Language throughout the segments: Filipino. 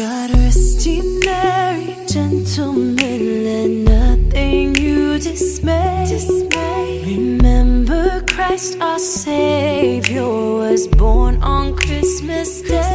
got a ordinary gentleman and nothing you dismay. dismay. Remember Christ our Savior was born on Christmas Day.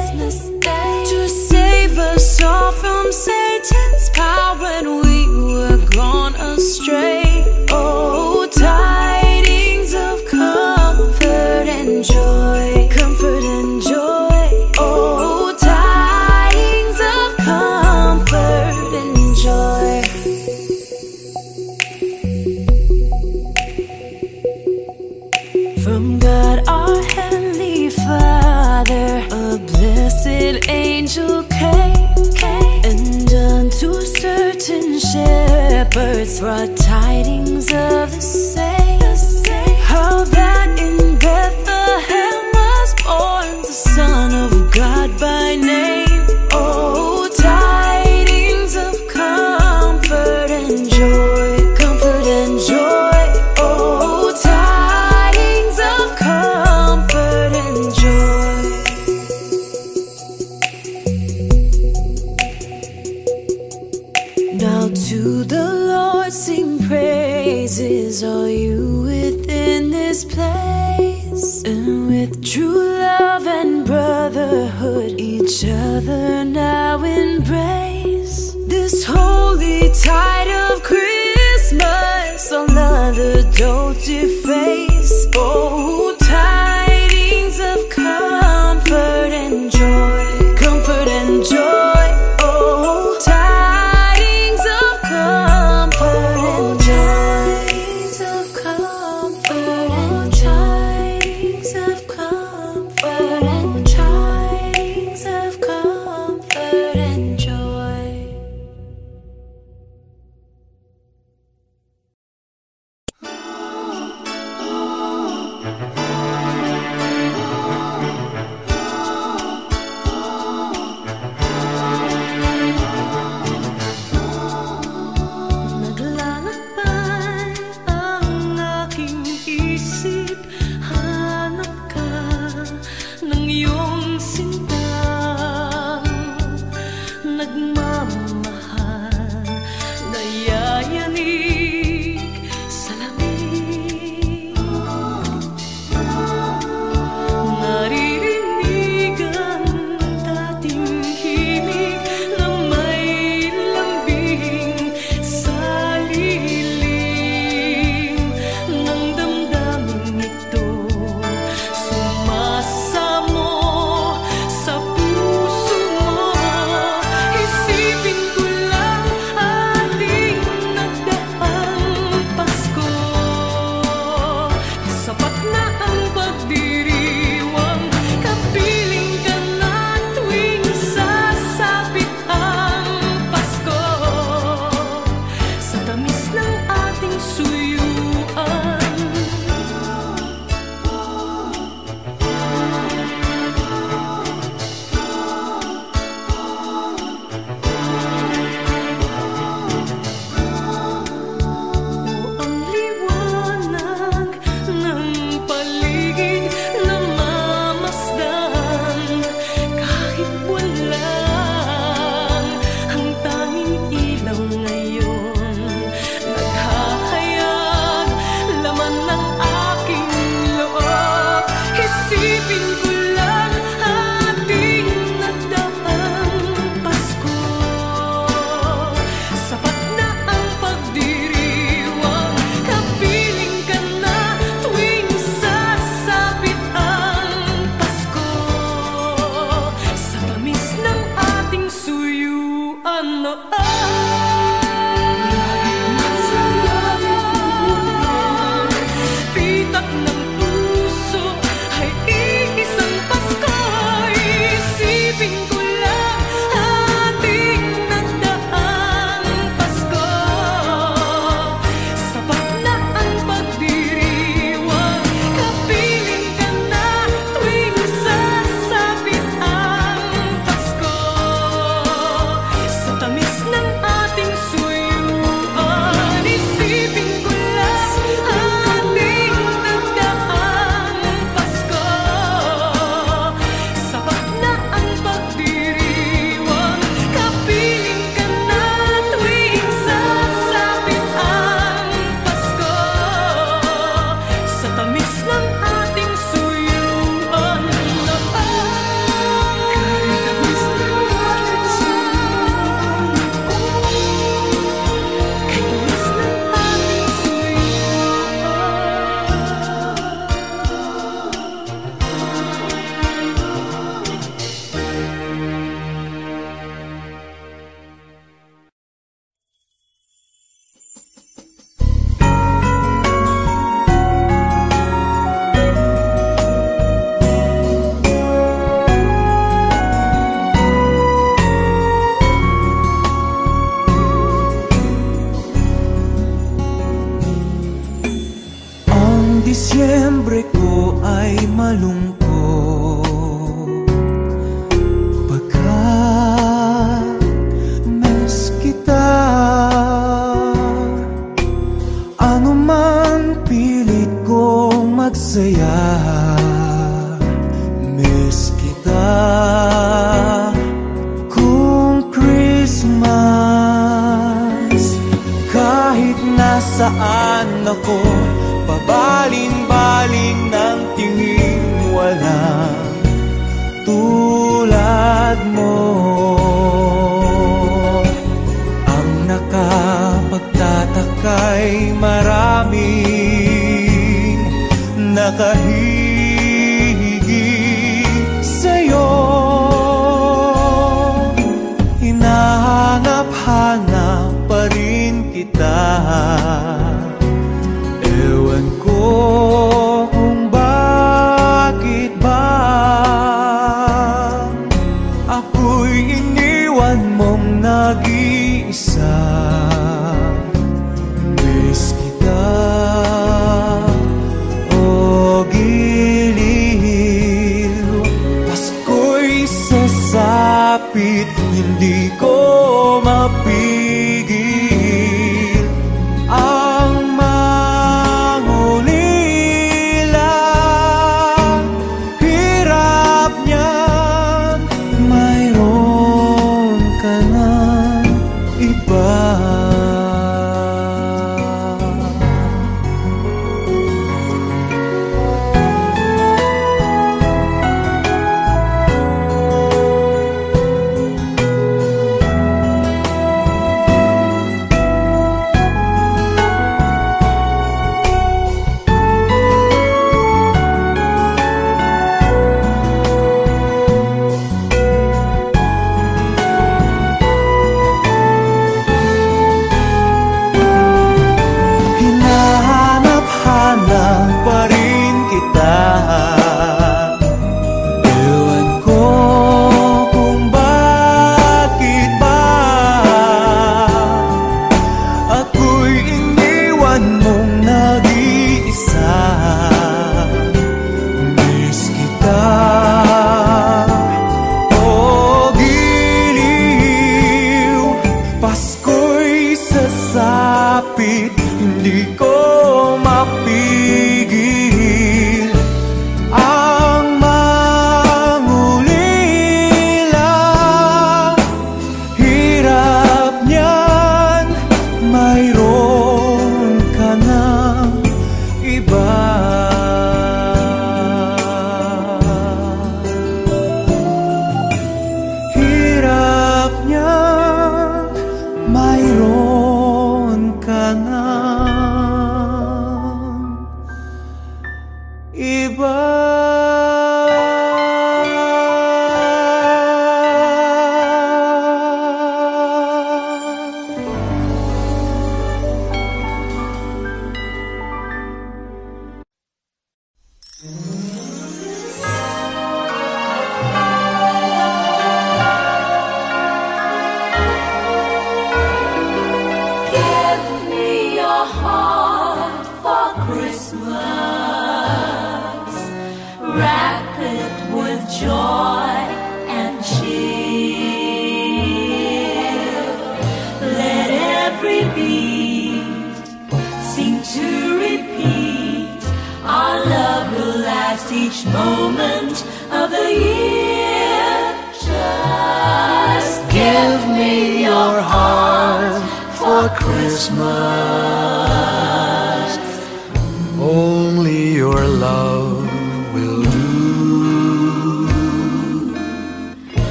anh một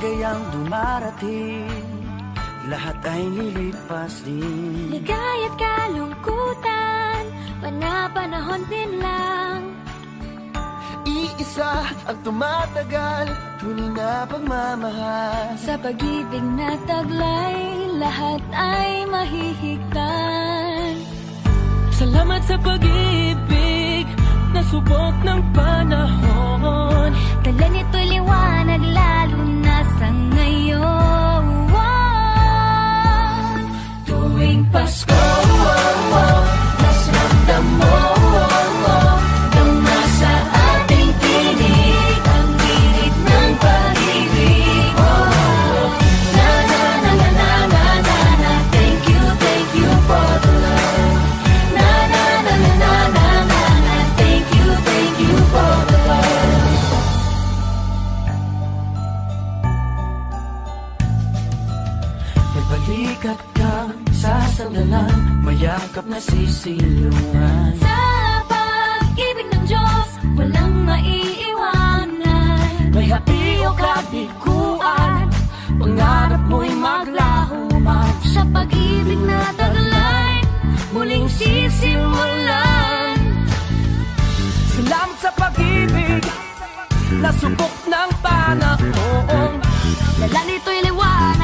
bagay ang dumarating. Lahat ay nilipas din. Ligay at kalungkutan Panapanahon din lang. Iisa ang tumatagal Tunay na pagmamahal. Sa pag-ibig na taglay Lahat ay mahihigtan. Salamat sa pag-ibig Nasubok ng panahon. Talanit liwanag lalo na sa ngayon. Tuwing Pasko, oh, oh, mas ramdam mo. oh, Yakap na sisilungan. Sa pag-ibig ng Diyos Walang maiiwanan. May hati o kabiguan Pangarap mo'y maglaho man Sa pag-ibig na taglay Muling sisimulan. Salamat sa pag-ibig Nasubok ng panahon. Dala nito'y liwanag.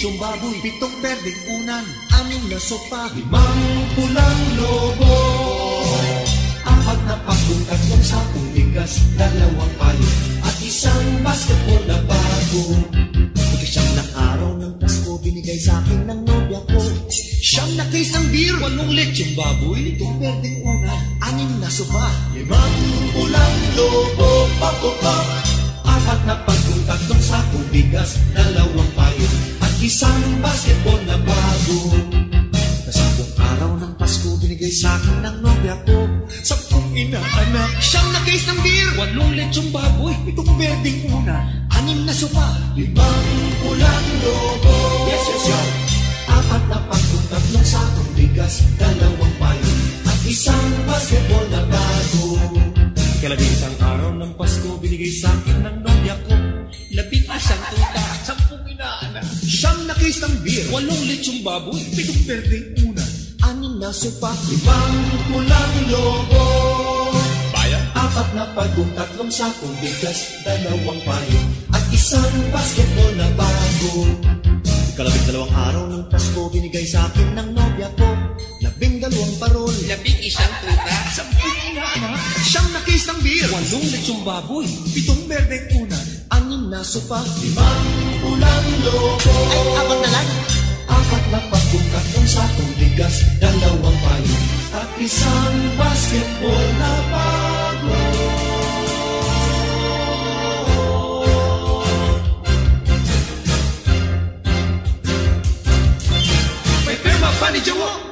Pitsyong baboy, pitong perding unan Anim na sopa, limang pulang lobo Apat na pakong tatlong sakong bigas Dalawang payo at isang basketball na bago. Ikasiyam na araw ng Pasko Binigay sa akin ng nobya ko. Siyam na case ng beer Walong lechong baboy Pitong perding unan Anim na sopa, limang pulang lobo Pakupak Apat na pakong tatlong sakong bigas Dalawang isang basketball na bago. Kasabong araw ng Pasko, binigay sa akin ng nobya ko. Sampung inaanak, siyam na case ng beer, walong lechong baboy, itong berdeng una, anim na sopa, limang ulang lobo. Yes, yes, yes. Apat na pagkong tatlong sakong bigas, dalawang payo, at isang basketball na bago. Kalabing isang araw ng Pasko, binigay sa akin ng nobya ko. Labing asang tuta, inaanak. Siyam na case ng beer, walong lechong baboy, pitong berdeng una, anim na sopa, limang pulang lobo. Bayan? Apat na pagkong tatlong sakong bigas, dalawang payo, at isang basketball na bago. Ikalabing dalawang araw ng Pasko, binigay sa akin ng nobya ko. Labing dalawang parol, Labing isang tuta. sampung inaanak, siyam na case ng beer, walong lechong baboy, pitong berdeng una, anim na sopa, limang pulang lobo. Ay, apat na lang. Apat na pagkong tatlong sakong bigas, dalawang payo, at isang basketball na bago. May pirma pa ni Jowo.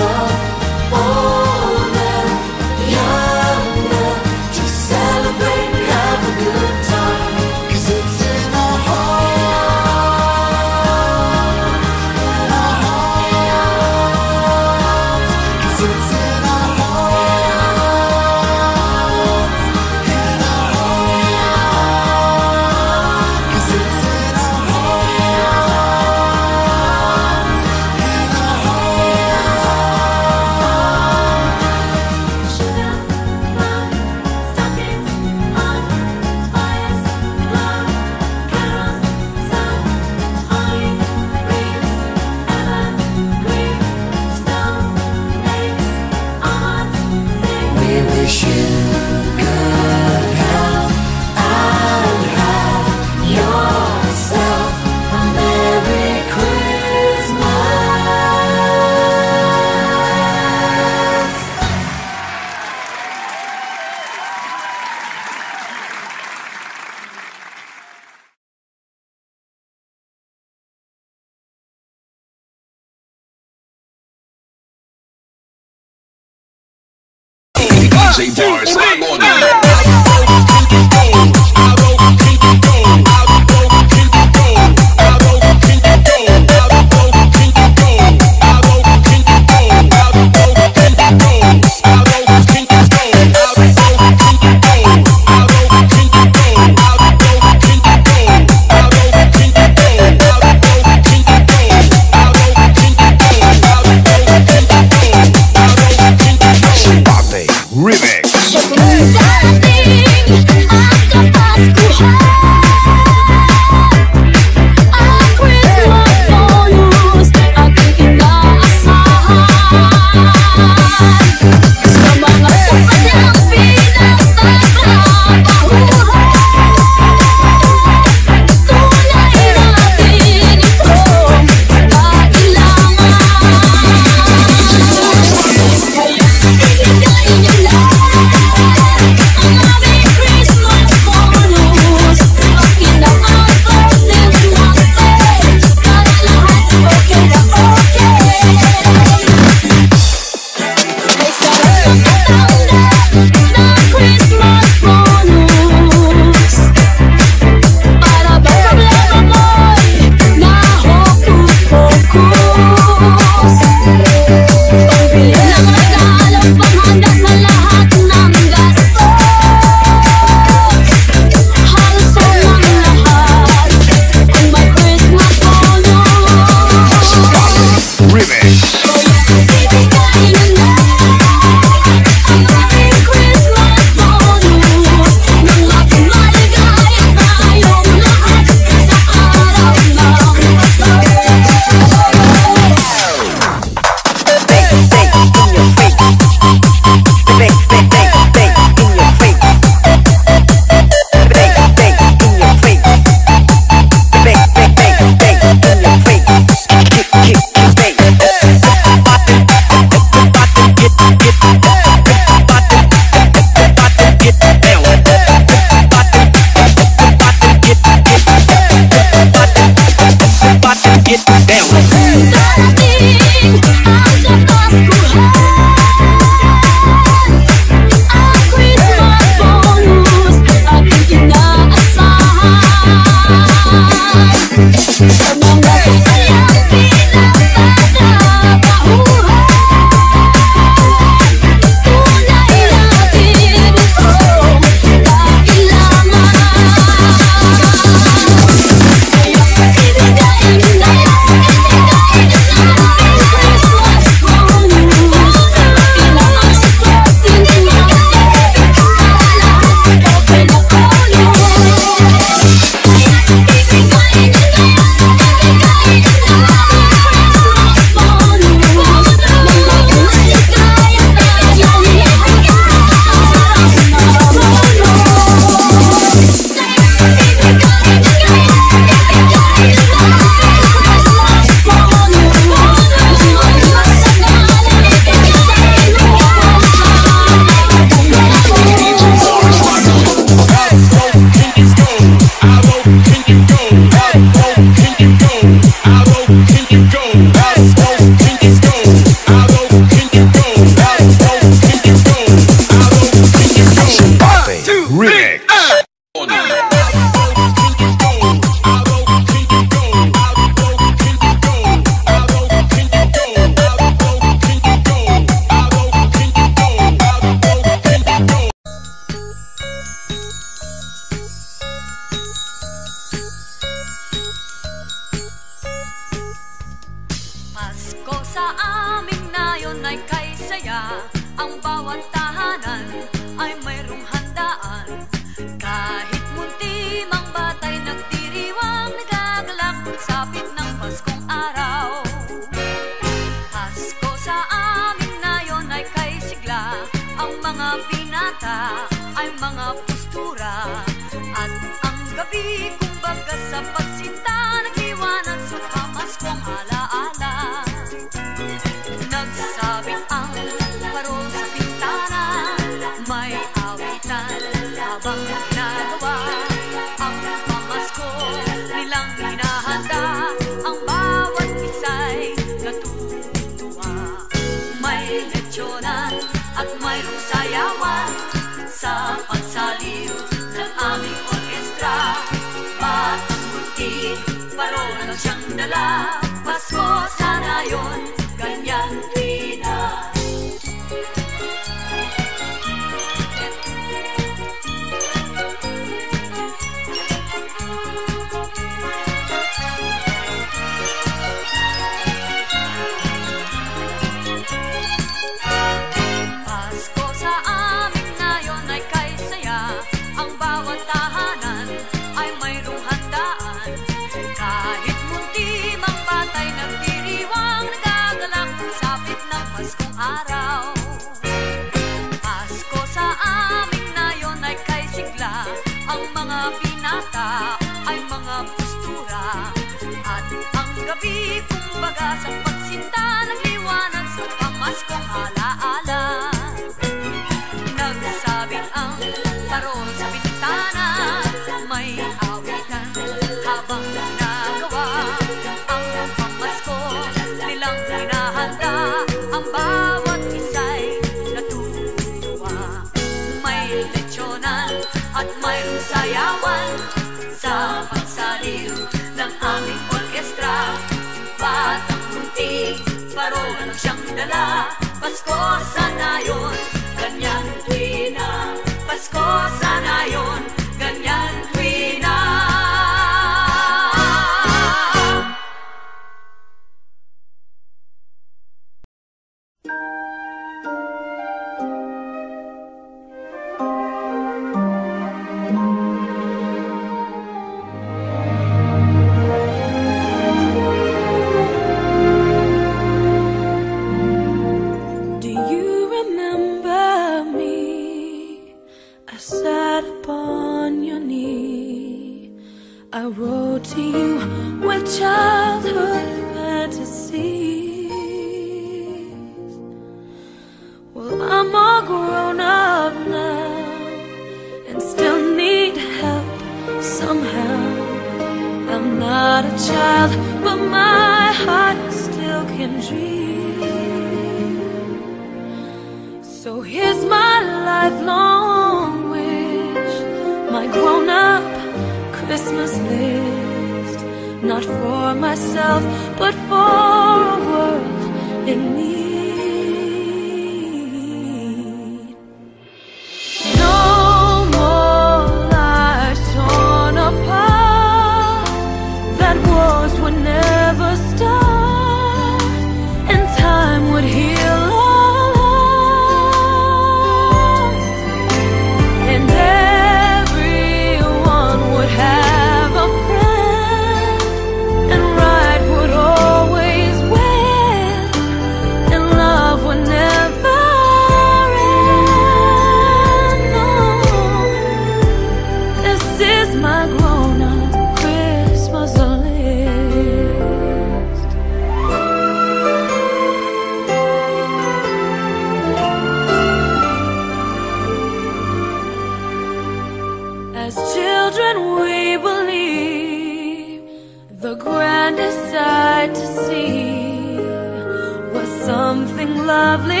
Lovely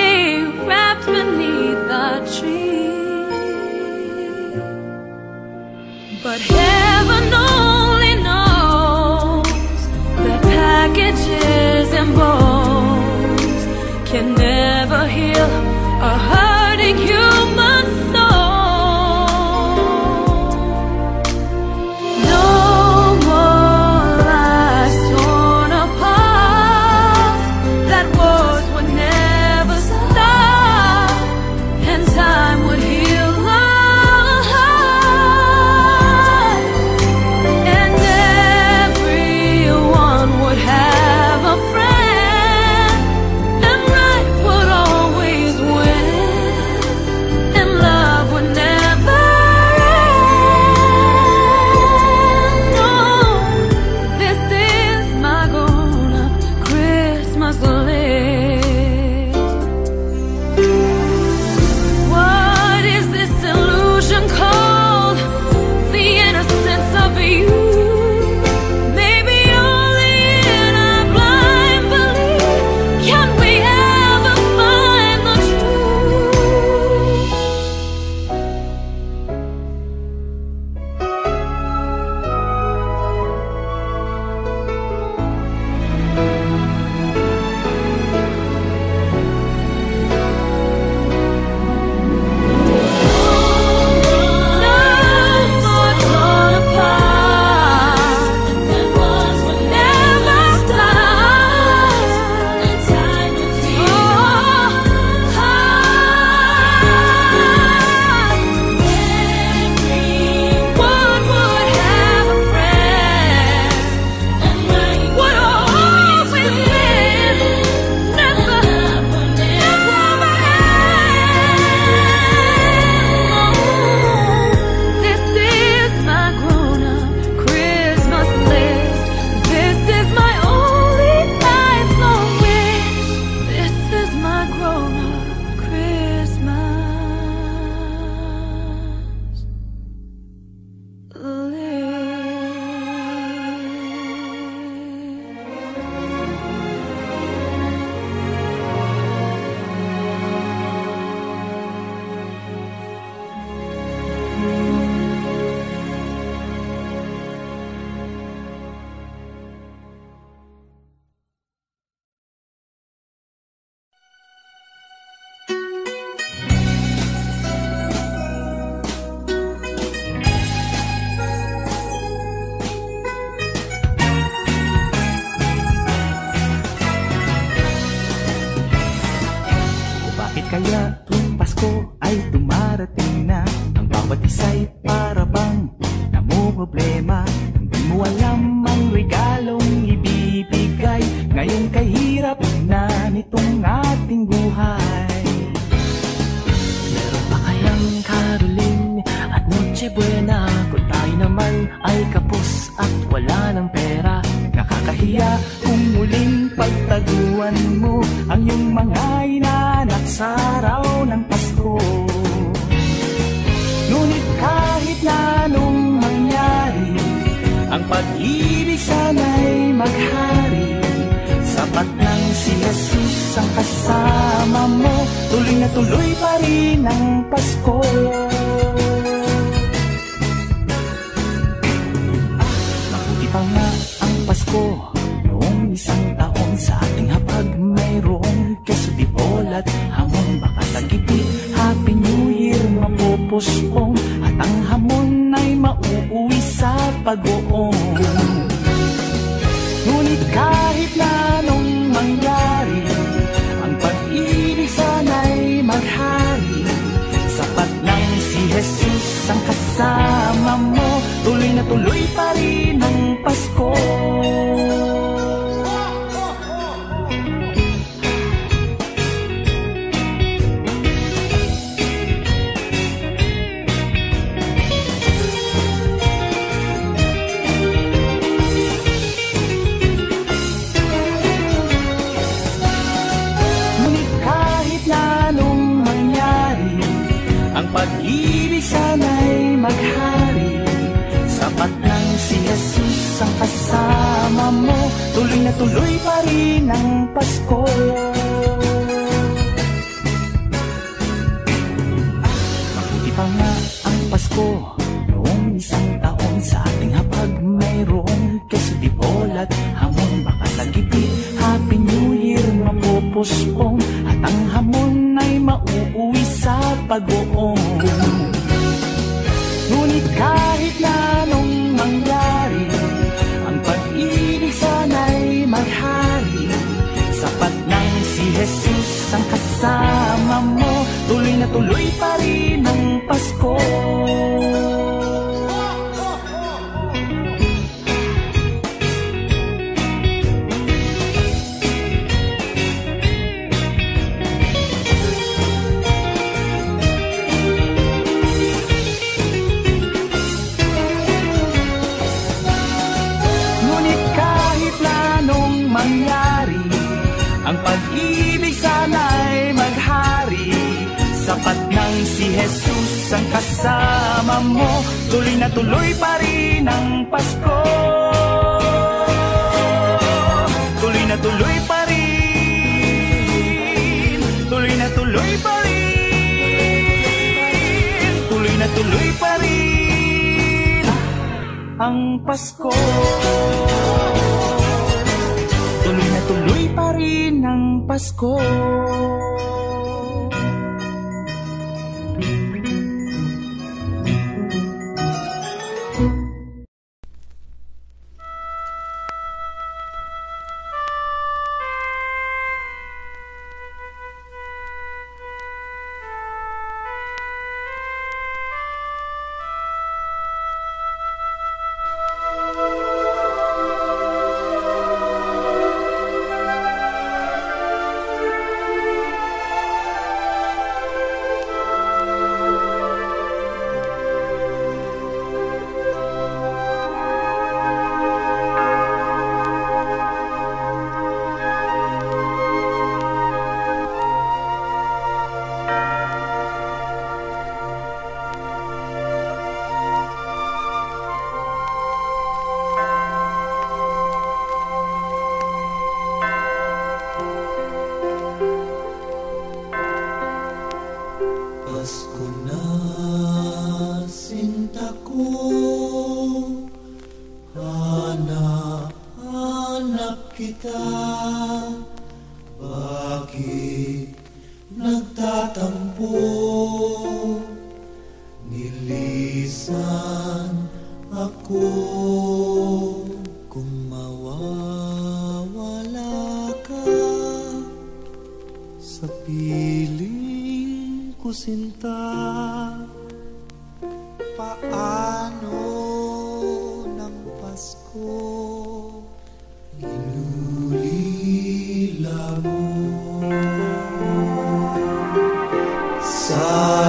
tuloy pa rin ang Pasko. ang kasama mo Tuloy na tuloy pa rin ang Pasko. Tuloy na tuloy pa rin Tuloy na tuloy pa rin Tuloy na tuloy pa rin Ang Pasko. Tuloy na tuloy pa rin ang Pasko.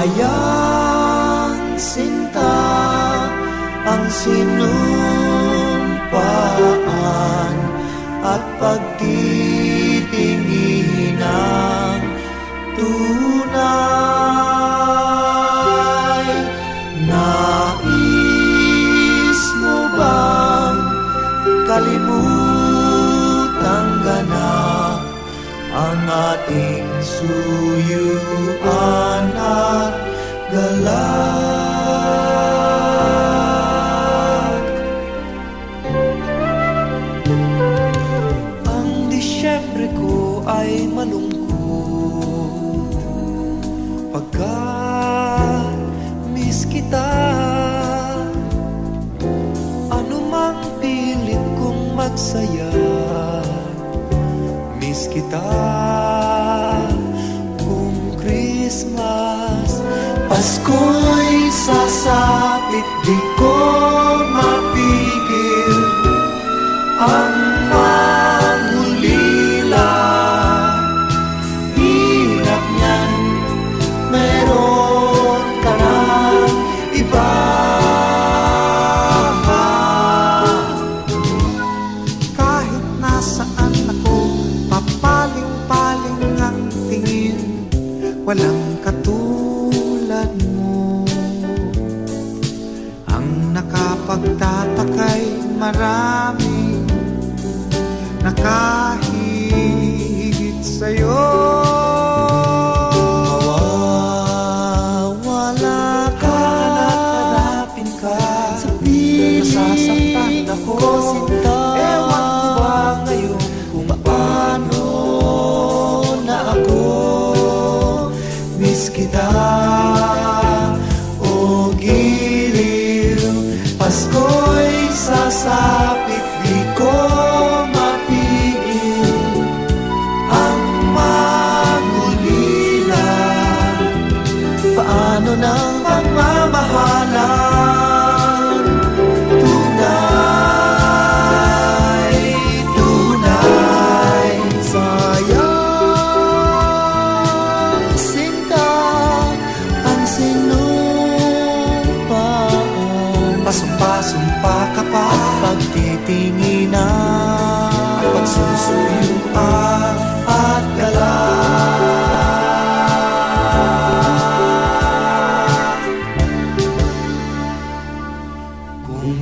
bayang sinta ang sinumpaan at pagtitingin ng tunay Nais mo bang kalimutan ganap ang ating suyuan? ay malungkot. Pagkat miss kita Ano mang pilit kong magsaya. Miss kita. as coisas.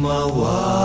Mauá.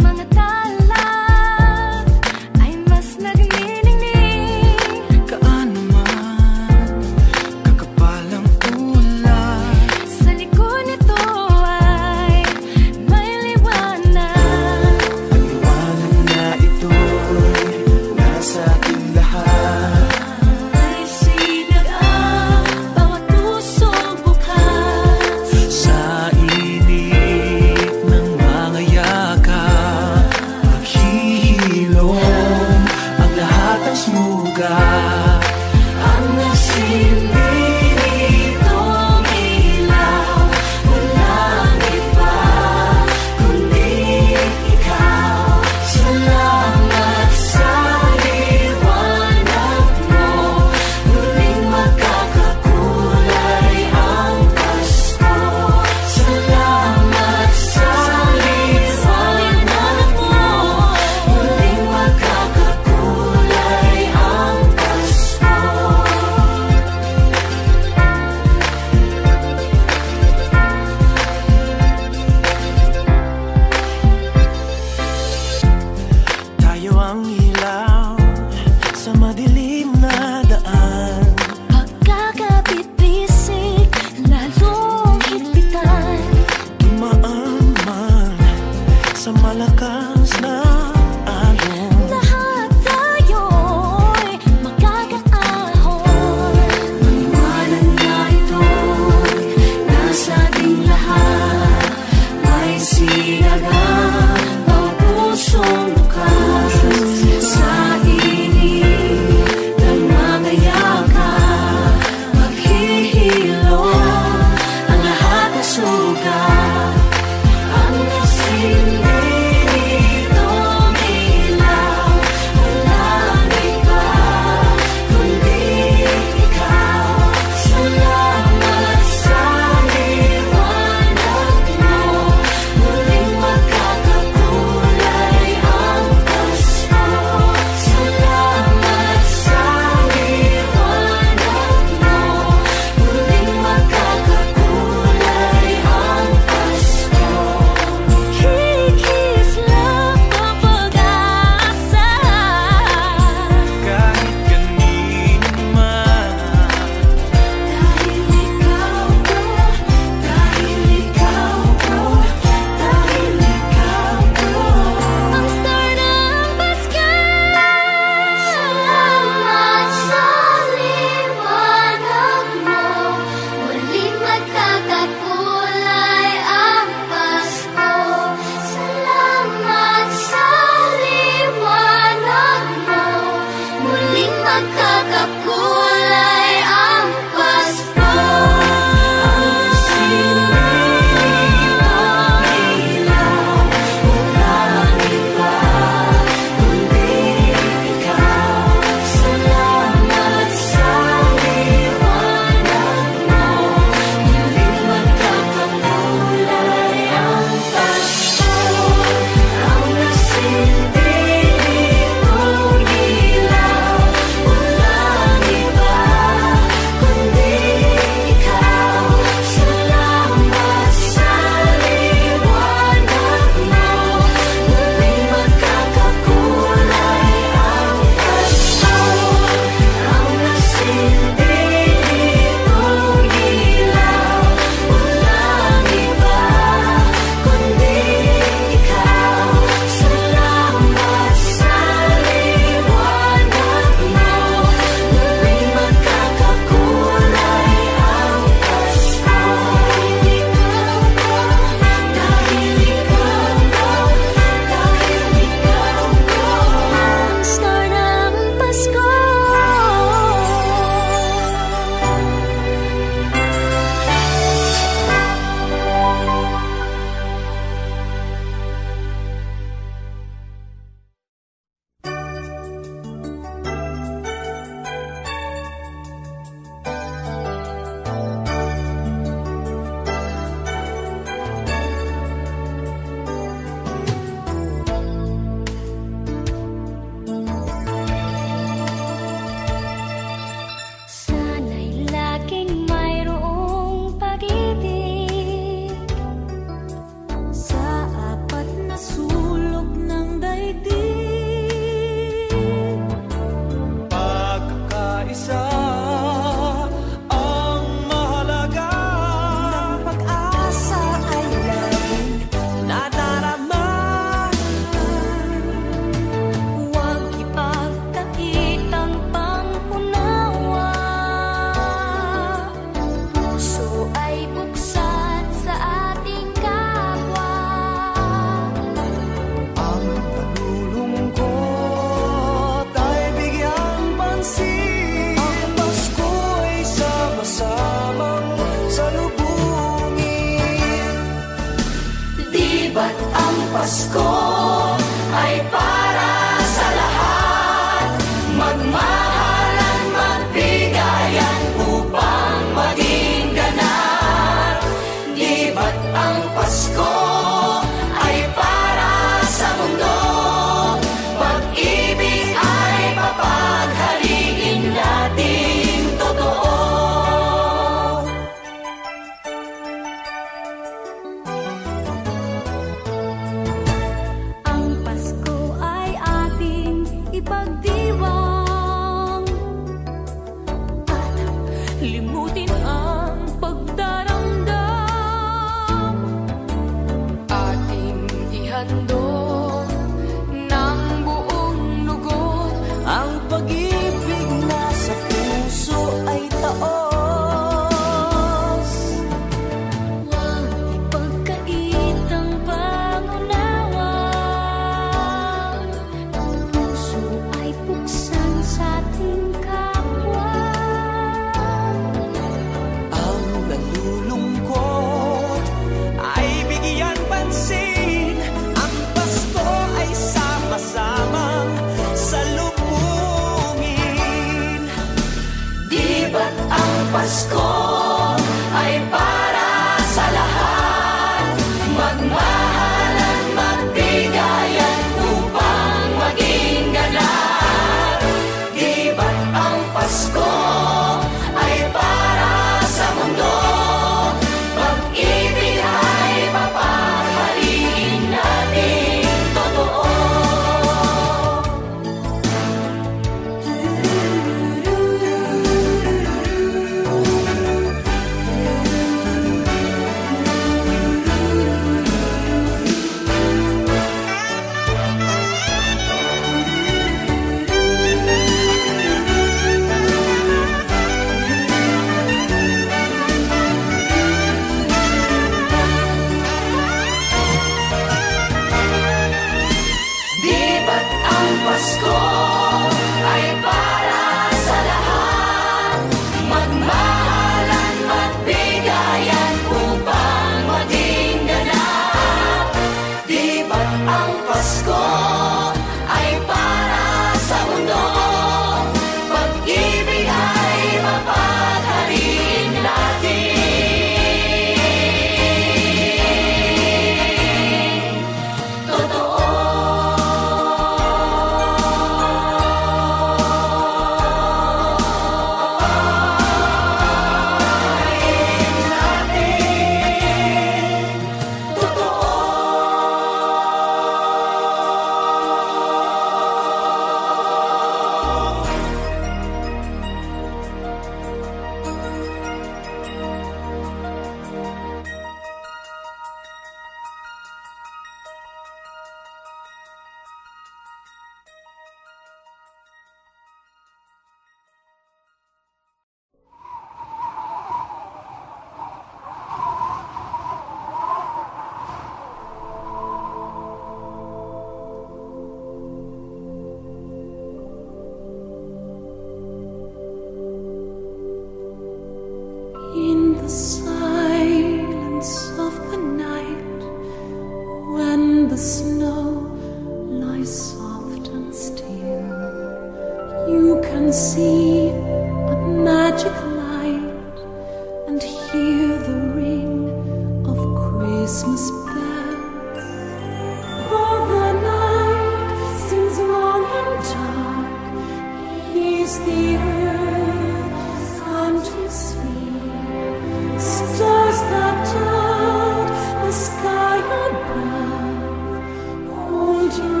change.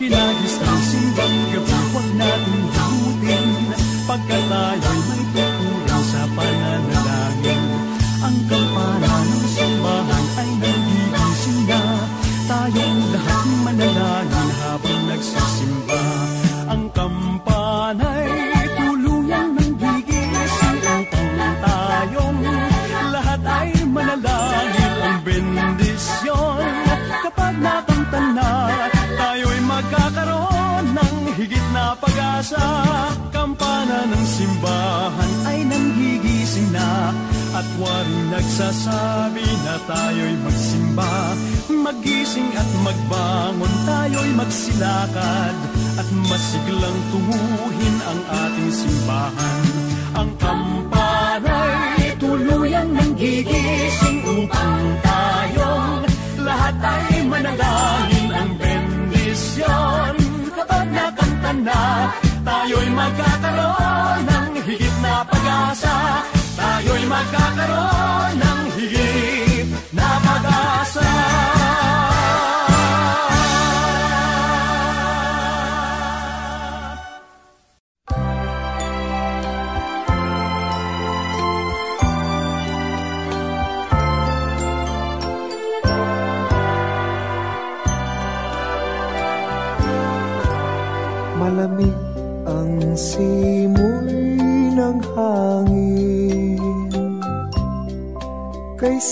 Hinagis ng simbang gabi, huwag natin lutin Pagkat tayo sinasabi na tayo'y magsimba. Magising at magbangon tayo'y magsilakad. At masiglang tunguhin ang ating simbahan. Ang kampana'y tuluyang nanggigising Upang tayong lahat ay manalangin Ang bendisyon. Kapag nakanta na Tayo'y magkakaroon ng higit na pag-asa. Tayo'y magkakaroon ng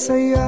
say I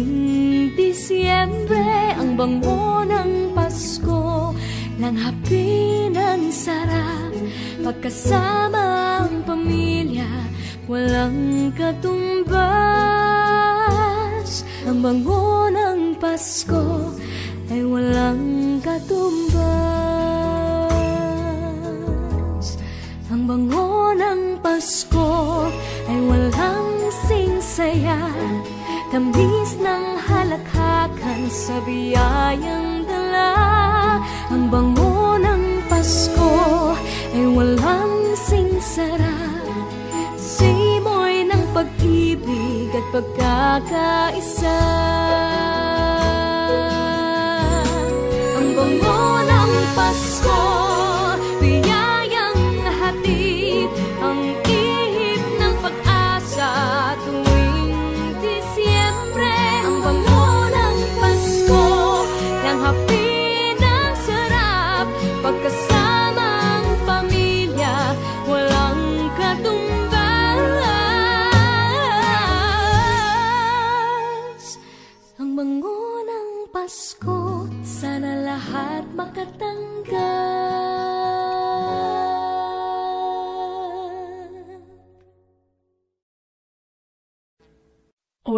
Tuwing Disyembre, ang bango ng Pasko Langhapin ang sarap, pagkasama ang pamilya Walang katumbas. Ang bango ng Pasko ay walang katumbas. Ang bango ng Pasko ay walang singsaya. Tamis ng halakhakan sa biyayang dala. Ang bango ng Pasko ay walang singsara. Simoy ng pag-ibig at pagkakaisa. Ang bango ng Pasko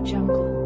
Jungle.